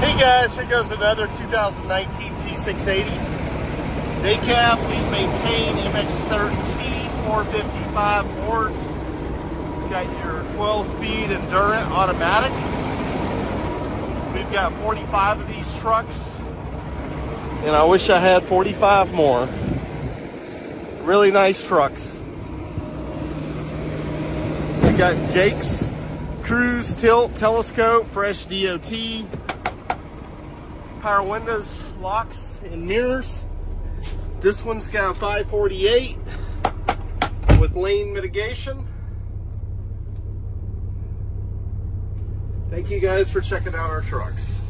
Hey guys, here goes another 2019 T680. Day cab, we maintain MX-13 455 boards. It's got your 12-speed Endurant automatic. We've got 45 of these trucks. And I wish I had 45 more. Really nice trucks. We got Jake's cruise tilt telescope, fresh DOT, power windows, locks, and mirrors. This one's got a 548 with lane mitigation. Thank you guys for checking out our trucks.